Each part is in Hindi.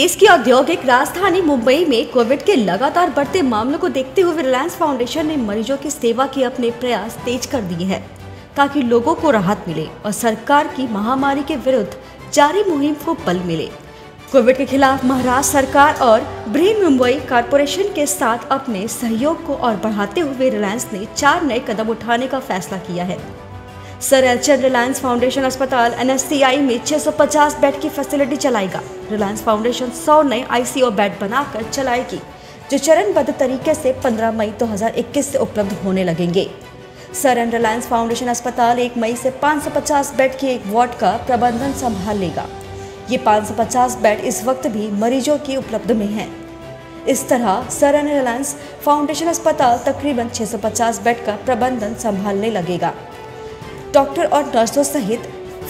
देश की औद्योगिक राजधानी मुंबई में कोविड के लगातार बढ़ते मामलों को देखते हुए रिलायंस फाउंडेशन ने मरीजों की सेवा के अपने प्रयास तेज कर दिए हैं, ताकि लोगों को राहत मिले और सरकार की महामारी के विरुद्ध जारी मुहिम को बल मिले। कोविड के खिलाफ महाराष्ट्र सरकार और ब्रेन मुंबई कारपोरेशन के साथ अपने सहयोग को और बढ़ाते हुए रिलायंस ने चार नए कदम उठाने का फैसला किया है। सर एलचर रिलायंस फाउंडेशन अस्पताल एनएससीआई में 650 बेड की फैसिलिटी चलाएगा। रिलायंस फाउंडेशन 100 नए आईसीयू बेड बनाकर चलाएगी, जो चरणबद्ध तरीके से 15 मई 2021 से उपलब्ध होने लगेंगे। सर एंड रिलायंस फाउंडेशन अस्पताल 1 मई से 550 बेड की एक वार्ड का प्रबंधन संभाल लेगा। ये 550 बेड इस वक्त भी मरीजों की उपलब्ध में हैं। इस तरह सर एंड रिलायंस फाउंडेशन अस्पताल तकरीबन 650 बेड का प्रबंधन संभालने लगेगा। डॉक्टर और नर्सों सहित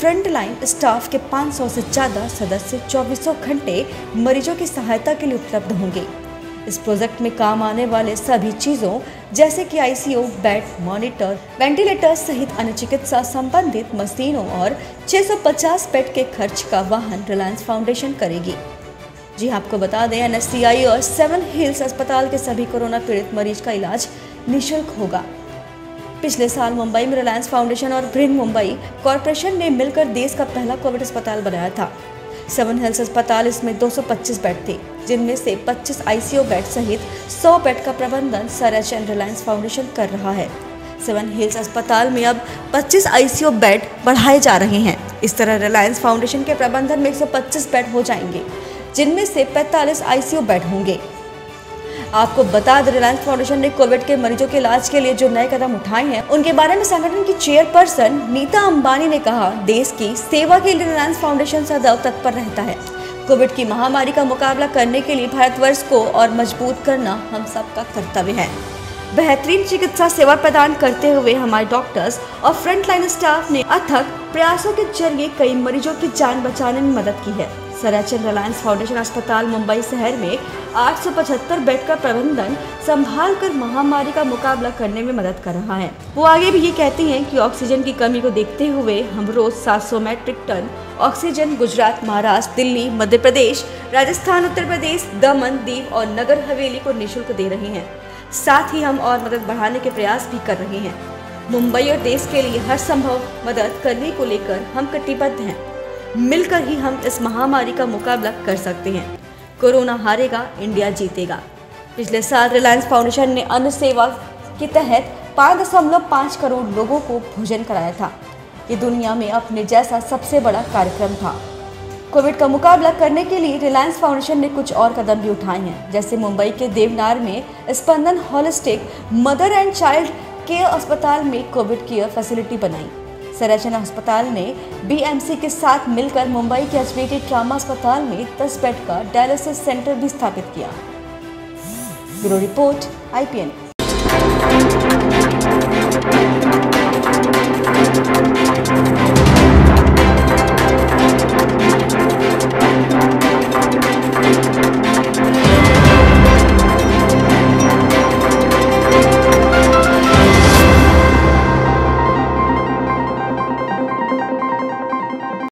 फ्रंटलाइन स्टाफ के 500 से ज़्यादा सदस्य चौबीसों घंटे मरीजों की सहायता के लिए उपलब्ध होंगे। इस प्रोजेक्ट में काम आने वाले सभी चीज़ों जैसे कि आईसीयू, बेड मॉनिटर वेंटिलेटर सहित अन्य चिकित्सा संबंधित मशीनों और 650 बेड के खर्च का वाहन रिलायंस फाउंडेशन करेगी। जी हाँ, आपको बता दें एनएससीआई और सेवन हिल्स अस्पताल के सभी कोरोना पीड़ित मरीज़ का इलाज निःशुल्क होगा। पिछले साल मुंबई में रिलायंस फाउंडेशन और ग्रीन मुंबई कॉरपोरेशन ने मिलकर देश का पहला कोविड अस्पताल बनाया था। सेवन हेल्थ अस्पताल इसमें 225 बेड थे, जिनमें से 25 आईसीयू बेड सहित 100 बेड का प्रबंधन Sir H and Reliance Foundation कर रहा है। सेवन हिल्स अस्पताल में अब 25 आईसीयू बेड बढ़ाए जा रहे हैं। इस तरह रिलायंस फाउंडेशन के प्रबंधन में 125 बेड हो जाएँगे, जिनमें से 45 आईसीयू बेड होंगे। आपको बता दें रिलायंस फाउंडेशन ने कोविड के मरीजों के इलाज के लिए जो नए कदम उठाए हैं, उनके बारे में संगठन की चेयरपर्सन नीता अंबानी ने कहा, देश की सेवा के लिए रिलायंस फाउंडेशन सदैव तत्पर रहता है। कोविड की महामारी का मुकाबला करने के लिए भारतवर्ष को और मज़बूत करना हम सबका कर्तव्य है। बेहतरीन चिकित्सा सेवा प्रदान करते हुए हमारे डॉक्टर्स और फ्रंटलाइन स्टाफ ने अथक प्रयासों के ज़रिए कई मरीजों की जान बचाने में मदद की है। सराचन रिलायंस फाउंडेशन अस्पताल, मुंबई शहर में 875 बेड का प्रबंधन संभाल कर महामारी का मुकाबला करने में मदद कर रहा है। वो आगे भी ये कहती हैं कि ऑक्सीजन की कमी को देखते हुए हम रोज 700 metric ton oxygen Gujarat, Maharashtra, Delhi, Madhya Pradesh, Rajasthan, Uttar Pradesh, Daman, Diu और नगर हवेली को निःशुल्क दे रहे हैं। साथ ही हम और मदद बढ़ाने के प्रयास भी कर रहे हैं। मुंबई और देश के लिए हर संभव मदद करने को लेकर हम कटिबद्ध हैं। मिलकर ही हम इस महामारी का मुकाबला कर सकते हैं। कोरोना हारेगा, इंडिया जीतेगा। पिछले साल रिलायंस फाउंडेशन ने अन्न सेवा के तहत पाँच दशमलव पाँच करोड़ लोगों को भोजन कराया था। ये दुनिया में अपने जैसा सबसे बड़ा कार्यक्रम था। कोविड का मुकाबला करने के लिए रिलायंस फाउंडेशन ने कुछ और कदम भी उठाए हैं, जैसे मुंबई के देवनार में Spandan holistic, mother and child care अस्पताल में कोविड केयर फैसिलिटी बनाई। सराजन अस्पताल ने बीएमसी के साथ मिलकर मुंबई के अजमेटी ट्रामा अस्पताल में 10 बेड का डायलिसिस सेंटर भी स्थापित किया। Bureau report IPN